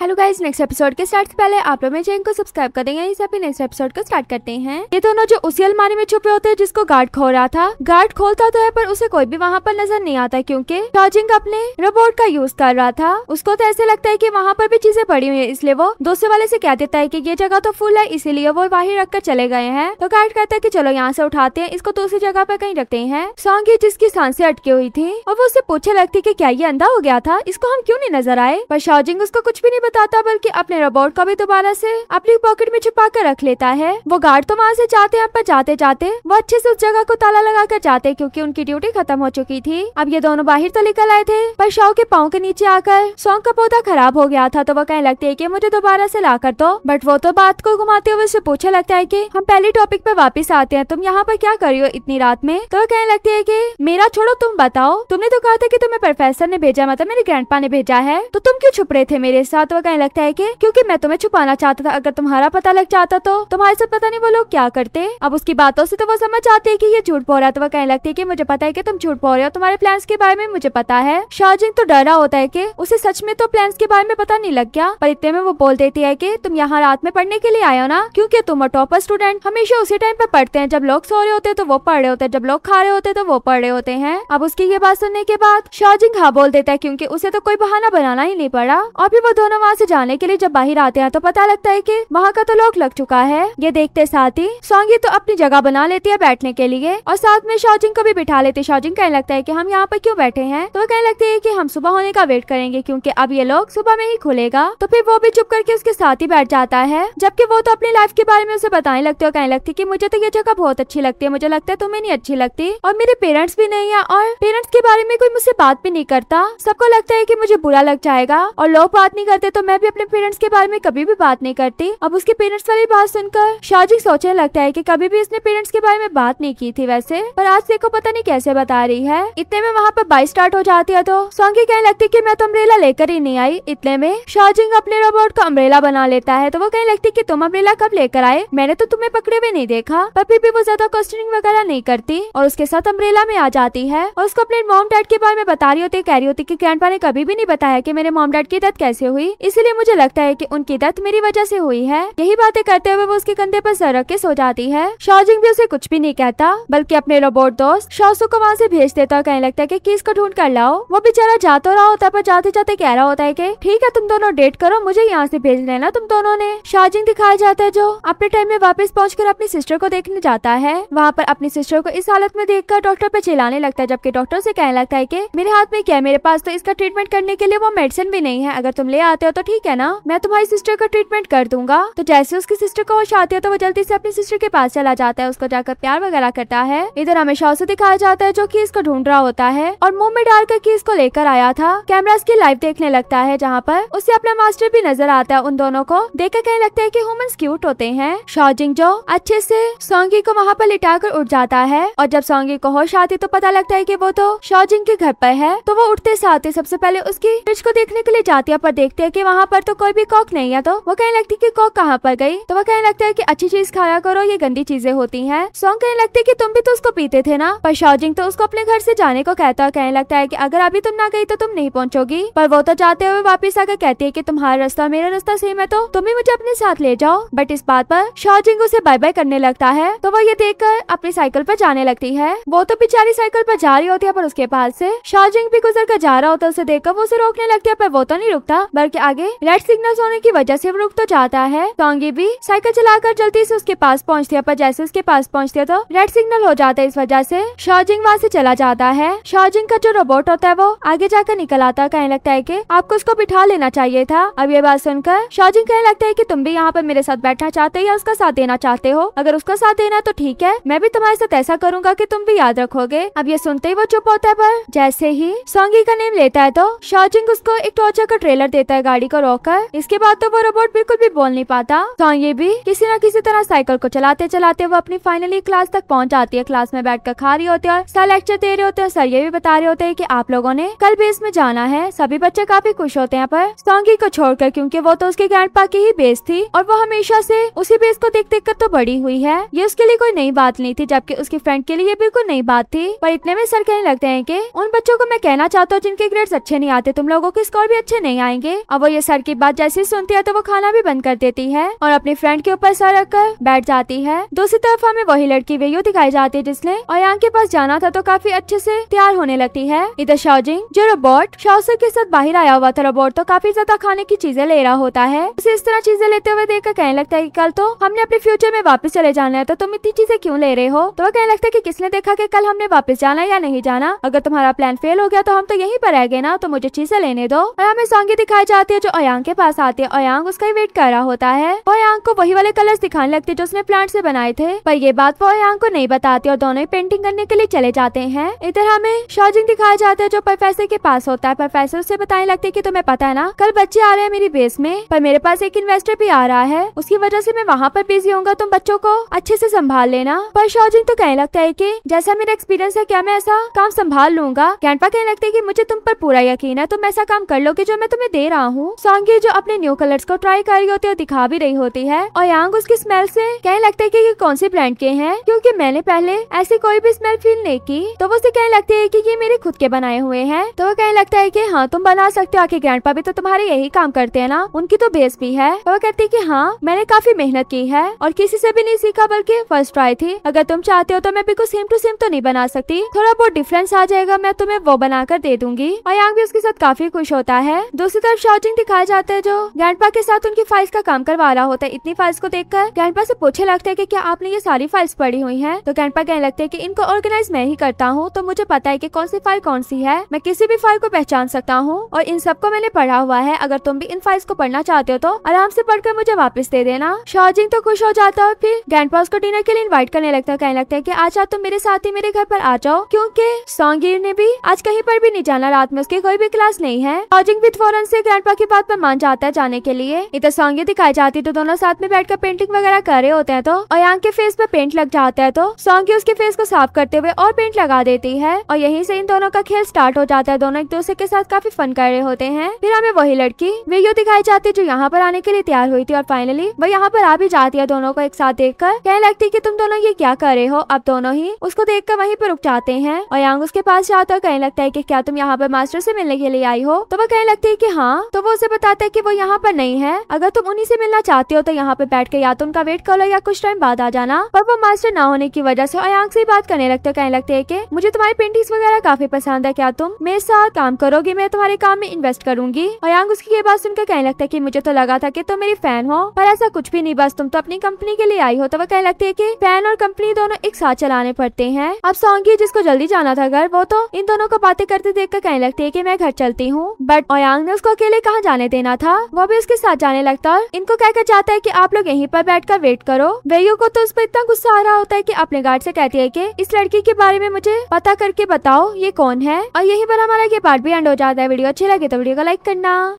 Hello guys next episode के start से पहले आप लोग मेरे चैनल को सब्सक्राइब कर देंगे। इसे अपने नेक्स्ट एपिसोड को स्टार्ट करते हैं। ये दोनों जो उसी अलमारी में छुपे होते हैं, जिसको गार्ड खो रहा था। गार्ड खोलता तो है, पर उसे कोई भी वहाँ पर नज़र नहीं आता, क्योंकि चार्जिंग अपने रोबोट का यूज़ कर रहा था। उसको तो ऐसे लगता है की वहाँ पर भी चीज़ें पड़ी हुई है, इसलिए वो दूसरे वाले से कह देता है की ये जगह तो फुल है, इसीलिए वो बाहर रख कर चले गए हैं। तो गार्ड कहता है की चलो यहाँ से उठाते हैं, इसको दूसरी जगह पर कहीं रखते हैं। सॉन्ग ही जिसकी साँसें अटकी हुई थी, और वो उससे पूछे लगती की क्या ये अंधा हो गया था? इसको हम क्यों नहीं नज़र आए? पर शार्जिंग उसको कुछ भी नहीं बताता बल्कि अपने रोबोट को भी दोबारा से अपनी पॉकेट में छुपा कर रख लेता है। वो गार्ड तो वहाँ से जाते हैं, पर जाते जाते वो अच्छे से उस जगह को ताला लगा कर जाते क्योंकि उनकी ड्यूटी खत्म हो चुकी थी। अब ये दोनों बाहर तो निकल आए थे, पर शव के पाँव के नीचे आकर सॉन्ग का पौधा खराब हो गया था तो वो कहने लगती है की मुझे दोबारा से ला कर दो। बट वो तो बात को घुमाते हुए उससे पूछे लगता है की, हम पहले टॉपिक पे वापिस आते हैं, तुम यहाँ पर क्या कर रही हो इतनी रात में? तो वो कहने लगती है की, मेरा छोड़ो, तुम बताओ। तुमने तो कहा था की तुम्हें प्रोफेसर ने भेजा मतलब मेरे ग्रैंड ने भेजा है। तो तुम क्यों छुप रहे थे मेरे साथ? वो कहने लगता है की क्योंकि मैं तुम्हें छुपाना चाहता था, अगर तुम्हारा पता लग जाता तो। तुम्हारे साथ पता नहीं वो लोग क्या करते। अब उसकी बातों से तो वो समझ जाते हैं कि ये झूठ बोल रहा है तो कहने लगती है कि मुझे पता है कि तुम झूठ बोल रहे हो, तुम्हारे प्लान्स के बारे में मुझे पता है। शाहजिंग तो डरा होता है की उसे सच में तो प्लान के बारे में पता नहीं लग गया, पर इतने में वो बोल देती है की तुम यहाँ रात में पढ़ने के लिए हो ना, क्यूँकी तुम टॉपर स्टूडेंट हमेशा उसी टाइम पे पढ़ते हैं। जब लोग सो रहे होते हैं तो वो पढ़ रहे होते हैं, जब लोग खा रहे होते हैं तो वो पढ़ रहे होते हैं। अब उसकी ये बात सुनने के बाद शाहजिंग हाँ बोल देता है, क्योंकि उसे तो कोई बहाना बनाना ही नहीं पड़ा। और फिर वो दोनों वहाँ से जाने के लिए जब बाहर आते हैं तो पता लगता है की वहाँ का तो लॉक लग चुका है। ये देखते साथ ही सोंगी तो अपनी जगह बना लेती है बैठने के लिए, और साथ में शाजिंग को भी बिठा लेते शाजिंग कहने लगता है की हम यहाँ पर क्यों बैठे हैं? तो कहने लगते है की हम सुबह होने का वेट करेंगे, क्यूँकी अब ये लोग सुबह में ही खुलेगा। तो फिर वो भी चुप करके उसके साथ ही बैठ जाता है, जबकि वो तो अपनी लाइफ के बारे में उसे बताने लगते हो कहने लगती है की मुझे तो ये जगह बहुत अच्छी लगती है, मुझे लगता है तुम्हें नहीं अच्छी लगती। और मेरे पेरेंट्स भी नहीं है, और पेरेंट्स के बारे में कोई मुझसे बात भी नहीं करता। सबको लगता है की मुझे बुरा लग जाएगा, और लोग बात नहीं करते तो मैं भी अपने पेरेंट्स के बारे में कभी भी बात नहीं करती। अब उसके पेरेंट्स वाली बात सुनकर शाहजी सोचने लगता है कि कभी भी इसने पेरेंट्स के बारे में बात नहीं की थी वैसे। पर आज देखो पता नहीं कैसे बता रही है। इतने में वहाँ पर बाई स्टार्ट हो जाती है तो सॉन्गी कहने लगती की मैं तो अम्ब्रेला लेकर ही नहीं आई। इतने में शाहजिंग अपने रोबोट को अम्ब्रेला बना लेता है। तो वो कहने लगती की तुम अम्ब्रेला कब लेकर आए? मैंने तो तुम्हें पकड़े हुए नहीं देखा। पर फिर भी वो ज़्यादा क्वेश्चनिंग वगैरह नहीं करती। और उसके साथ अम्ब्रेला में आ जाती है। और उसको अपने मॉम डैड के बारे में बता रही होती कह रही होती की ग्रैंड ने कभी भी नहीं बताया की मेरे मॉम डैड की डेथ कैसे हुई। इसलिए मुझे लगता है की उनकी डेथ मेरी वजह से हुई है। यही बातें करते हुए वो उसके कंधे पर सर रख के सो जाती है। शाहजिंग भी उसे कुछ भी नहीं कहता, बल्कि अपने रोबोट दोस्त शासु को वहाँ से भेज देता और कहने लगता है कि किस को ढूंढ कर लाओ। वो बेचारा जा तो रहा होता पर जाते जाते कह रहा होता है की, ठीक है, तुम दोनों डेट करो, मुझे यहाँ से भेज लेना तुम दोनों ने। शाहजिंग दिखाया जाता है जो अपने टाइम में वापस पहुँच अपनी सिस्टर को देखने जाता है। वहाँ पर अपनी सिस्टर को इस हालत में देख डॉक्टर पे चिल्लाने लगता है, जबकि डॉक्टर से कहने लगता है की, मेरे हाथ में क्या मेरे पास तो इसका ट्रीटमेंट करने के लिए वो मेडिसिन भी नहीं है। अगर तुम ले आते हो तो ठीक है ना? मैं तुम्हारी सिस्टर का ट्रीटमेंट कर दूँगा। तो जैसे उसकी सिस्टर को वो आती है तो वो जल्दी से अपनी सिस्टर के पास चला जाता है। उसको जाकर प्यार वगैरह करता है। इधर हमेशा उसे दिखाया जाता है, जो कि इसको ढूंढ रहा होता है। और मुँह में डालकर की इसको लेकर आया था। कैमरा इसकी लाइव देखने लगता है, जहाँ पर उसे अपना मास्टर भी नज़र आता है उन दोनों को। देख कहने लगता है की ह्यूमन क्यूट होते हैं। शॉजिंग जो अच्छे से सोंगी को वहाँ पर लिटा कर उठ जाता है। और जब सोंगी को होश आती तो पता लगता है की वो तो शॉजिंग के घर पर है। तो वो उठते साथ ही सबसे पहले उसकी फ्रिज को देखने के लिए जाती है, पर देखते है की वहाँ पर तो कोई भी कॉक नहीं है तो वो कहने लगती की कॉक कहाँ पर गई? तो वो कहने लगता है की अच्छी चीज़ खाया करो, ये गंदी चीज़ें होती हैं। सॉन्ग कहने लगते कि तुम भी तो उसको पीते थे ना? पर शाओजिंग तो उसको अपने घर से जाने को कहता है। कहने लगता है कि अगर अभी तुम ना गई तो तुम नहीं पहुँचोगी। पर वो तो जाते हुए वापस आकर कहती है कि तुम्हारा रास्ता मेरा रास्ता सेम है तो तुम ही मुझे अपने साथ ले जाओ। बट इस बात पर शाओजिंग उसे बाय बाय करने लगता है। तो वो ये देख अपनी साइकिल पर जाने लगती है। वो तो बेचारी साइकिल पर जा रही होती है पर उसके पास से शाओजिंग भी गुजर कर जा रहा होता है उसे देखकर वो उसे रोकने लगती है पर वो तो नहीं रुकता। बल्कि आगे रेड सिग्नल होने की वजह से रुक तो जाता है। सॉन्गी भी साइकिल चलाकर जल्दी से उसके पास पहुँचती है, पर जैसे उसके पास पहुँचती तो रेड सिग्नल हो जाता है इस वजह से। शाहजिंग वहाँ से चला जाता है। शाहजिंग का जो रोबोट होता है वो आगे जाकर निकल आता है। कहने लगता है की आपको उसको बिठा लेना चाहिए था। अब ये बात सुनकर शाहजिंग कहने लगता है की तुम भी यहाँ पर मेरे साथ बैठना चाहते हो या उसका साथ देना चाहते हो? अगर उसका साथ देना तो ठीक है। मैं भी तुम्हारे साथ ऐसा करूँगा की तुम भी याद रखोगे। अब ये सुनते ही वो चुप होता है पर जैसे ही सोंगी का नेम लेता है तो शाहजिंग उसको एक टॉर्चर का ट्रेलर देता है गाड़ी को रोककर, इसके बाद तो वो रोबोट बिल्कुल भी बोल नहीं पाता। सोंगी भी, किसी न किसी तरह साइकिल को चलाते चलाते वो अपनी फाइनली क्लास तक पहुँच जाती है। क्लास में बैठ कर खा रही होती है सर लेक्चर दे रहे होते हैं। सर ये भी बता रहे होते हैं कि आप लोगों ने कल बेस में जाना है। सभी बच्चे काफ़ी खुश होते हैं पर। सोंगी को छोड़कर, क्योंकि वो तो उसके ग्रैंड की ही बेस थी और वो हमेशा से उसी बेस को देख देख कर तो बड़ी हुई है। ये उसके लिए कोई नई बात नहीं थी, जबकि उसकी फ्रेंड के लिए बिल्कुल नई बात थी। पर इतने में सर कहने लगते हैं कि, उन बच्चों को मैं कहना चाहता हूँ जिनके ग्रेड्स अच्छे नहीं आते, तुम लोगों के स्कोर भी अच्छे नहीं आएँगे और वो ये सर की बात जैसे सुनती है तो वो खाना भी बंद कर देती है और अपने फ्रेंड के ऊपर सर रखकर बैठ जाती है। दूसरी तरफ़ हमें वही लड़की वेयू दिखाई जाती है जिसने अयांग के पास जाना था तो काफ़ी अच्छे से तैयार होने लगती है। इधर शाओजिंग जो रोबोट शाओसर के साथ बाहर आया हुआ था, रोबोट तो काफ़ी ज़्यादा खाने की चीज़ें ले रहा होता है। उसे इस तरह चीज़ें लेते हुए देखकर कहने लगता है कि कल तो हमने अपने फ्यूचर में वापस चले जाना है तो तुम इतनी चीज़ें क्यों ले रहे हो? तो वो कहने लगता है कि किसने देखा कि कल हमने वापस जाना या नहीं जाना? अगर तुम्हारा प्लान फेल हो गया तो हम तो यहीं पर रह गए ना तो मुझे चीज़ें लेने दो। और हमें सॉन्गी दिखाई जाती है जो अयांग के पास आती है। अयांग उसका ही वेट कर रहा होता है। वो अयांग को वही वाले कलर्स दिखाने लगते जो उसने प्लांट से बनाए थे। पर ये बात वो अयांग को नहीं बताती और दोनों ही पेंटिंग करने के लिए चले जाते हैं। इधर हमें शॉजिंग दिखाया जाता है जो प्रोफेसर के पास होता है। प्रोफेसर से बताने लगते की तुम्हें पता है ना, कल बच्चे आ रहे हैं मेरी बेस में। पर मेरे पास एक इन्वेस्टर भी आ रहा है। उसकी वजह से मैं वहाँ पर बिज़ी होऊँगा, तुम बच्चों को अच्छे से संभाल लेना। पर शॉजिंग तो कहने लगता है कि, जैसा मेरा एक्सपीरियंस है, क्या मैं ऐसा काम संभाल लूँगा? कैंपा कहने लगता है कि, मुझे तुम पर पूरा यकीन है, तुम ऐसा काम कर लोगे जो मैं तुम्हें दे रहा हूँ। सॉन्गी जो अपने न्यू कलर्स को ट्राई कर रही होती है दिखा भी रही होती है। और यांग उसकी स्मेल से कहने लगता है कि ये कौन से ब्रांड के हैं? क्योंकि मैंने पहले ऐसी कोई भी स्मेल फील नहीं की तो वो उसे कहने लगती है कि ये मेरे खुद के बनाए हुए हैं। तो वो कहने लगता है कि हाँ तुम बना सकते हो आके ग्रैंड भी तो तुम्हारे यही काम करते हैं ना? उनकी तो बेस भी है। तो वो कहती है की हाँ मैंने काफ़ी मेहनत की है, और किसी से भी नहीं सीखा, बल्कि फ़र्स्ट ट्राई थी। अगर तुम चाहते हो तो मैं बिल्कुल सेम टू सेम तो नहीं बना सकती। थोड़ा बहुत डिफरेंस आ जाएगा, मैं तुम्हें वो बनाकर दे दूँगी। और यांग भी उसके साथ काफ़ी खुश होता है। दूसरी तरफ़ शॉजिंग दिखाया जाता है जो ग्रैंडपा के साथ उनकी फाइल्स का काम करवा रहा होता है। इतनी फाइल्स को देखकर ग्रैंडपा से पूछे लगता है कि क्या आपने ये सारी फाइल्स पढ़ी हुई हैं? तो ग्रैंडपा कहने लगते हैं कि इनको ऑर्गेनाइज मैं ही करता हूँ तो मुझे पता है कि कौन सी फ़ाइल कौन सी है। मैं किसी भी फ़ाइल को पहचान सकता हूँ और इन सबको मैंने पढ़ा हुआ है। अगर तुम भी इन फाइल्स को पढ़ना चाहते हो तो आराम से पढ़कर मुझे वापस दे देना। शॉजिंग तो खुश हो जाता है फिर ग्रैंडपा उसको डिनर के लिए इन्वाइट करने लगता है। कहने लगता है की आज रात तुम मेरे साथ ही मेरे घर पर आ जाओ, क्यूँकी सॉन्गीर ने भी आज कहीं पर भी नहीं जाना। रात में उसकी कोई भी क्लास नहीं है। भी फ़ौरन से की बात पर मान जाता है जाने के लिए। इधर सॉन्गी दिखाई जाती तो दोनों साथ में बैठकर पेंटिंग वगैरह कर रहे होते हैं तो। अयांग के फेस पे पेंट लग जाता है तो। सॉन्गी उसके फेस को साफ़ करते हुए और पेंट लगा देती है। और यही से इन दोनों का खेल स्टार्ट हो जाता है। दोनों एक दूसरे के साथ काफ़ी फन कर रहे होते हैं। फिर हमें वही लड़की वीडियो दिखाई जाती है जो यहाँ पर आने के लिए तैयार हुई थी। और फाइनली वो यहाँ पर आ भी जाती है दोनों को एक साथ देखकर। कहने लगती है कि तुम दोनों ये क्या कर रहे हो? अब दोनों ही उसको देख कर वहीं पर रुक जाते हैं। और यांग उसके पास जाता है कहने लगता है की क्या तुम यहाँ पर मास्टर से मिलने के लिए आई हो? तो वो कहने लगती है की हाँ तो वो उसे बताता है कि वो यहाँ पर नहीं है। अगर तुम उन्हीं से मिलना चाहते हो तो यहाँ पे बैठ के या तो उनका वेट कर लो या कुछ टाइम बाद आ जाना। पर वो मास्टर ना होने की वजह से अयांग से बात करने लगते कहने लगते है की, मुझे तुम्हारी पेंटिंग्स वगैरह काफ़ी पसंद है, क्या तुम मेरे साथ काम करोगे? मैं तुम्हारे काम में इन्वेस्ट करूँगी। अयांग उसकी ये बात सुनकर कहने लगता है की, मुझे तो लगा था की तुम मेरी फ़ैन हो, पर ऐसा कुछ भी नहीं, बस तुम तो अपनी कंपनी के लिए आई हो। तो वो कहने लगती है की फ़ैन और कंपनी दोनों एक साथ चलाने पड़ते हैं। अब सॉन्गी जिसको जल्दी जाना था घर, वो तो इन दोनों को बातें करते देख कर कहने लगती है की, मैं घर चलती हूँ। बट ओयांग ने उसको अकेले कहाँ जाने देना था? वो भी उसके साथ जाने लगता इनको कहकर चाहता है की आप लोग यहीं पर बैठ कर वेट करो। वेयो को तो उस पर इतना गुस्सा आ रहा होता है की अपने गार्ड से कहती है की, इस लड़की के बारे में मुझे पता करके बताओ, ये कौन है? और यही पर हमारा ये पार्ट भी एंड हो जाता है वीडियो। अच्छी लगे तो वीडियो को लाइक करना।